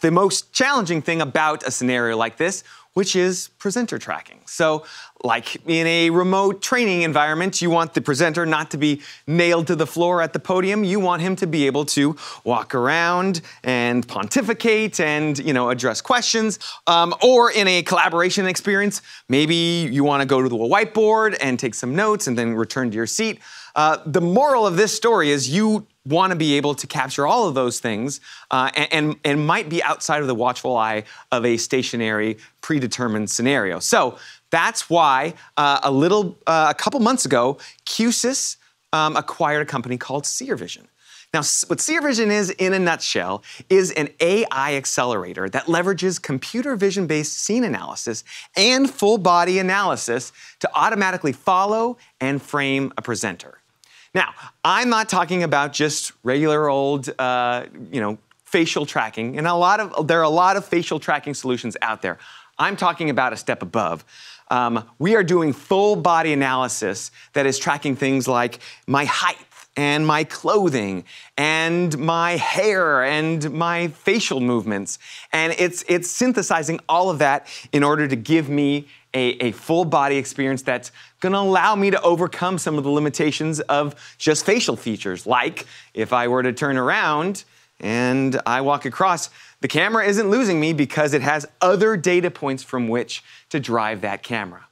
the most challenging thing about a scenario like this, which is presenter tracking. So, like in a remote training environment, you want the presenter not to be nailed to the floor at the podium. You want him to be able to walk around and pontificate and you know address questions. Um, or in a collaboration experience, maybe you want to go to the whiteboard and take some notes and then return to your seat. Uh, the moral of this story is you want to be able to capture all of those things uh, and, and, and, might be outside of the watchful eye of a stationary predetermined scenario. So that's why uh, a little, uh, a couple months ago, Q-SYS um, acquired a company called Seervision. Now, what Seervision is, in a nutshell, is an AI accelerator that leverages computer vision based scene analysis and full body analysis to automatically follow and frame a presenter. Now, I'm not talking about just regular old, uh, you know, facial tracking, and a lot of there are a lot of facial tracking solutions out there. I'm talking about a step above. Um, we are doing full body analysis that is tracking things like my height and my clothing and my hair and my facial movements. And it's, it's synthesizing all of that in order to give me a, a full body experience that's gonna allow me to overcome some of the limitations of just facial features. Like if I were to turn around and I walk across, the camera isn't losing me because it has other data points from which to drive that camera.